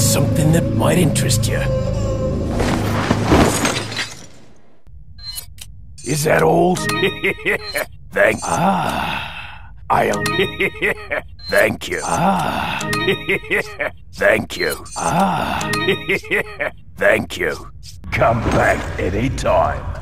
got something that might interest you. Is that old? Thank. Ah. I'll. Thank you. Ah. Thank you. Ah. ah. Thank you. Come back anytime.